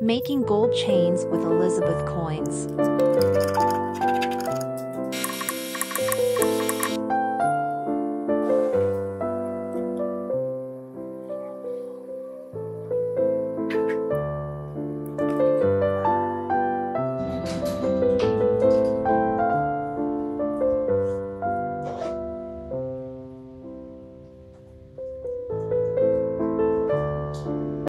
Making gold chains with Elizabeth coins.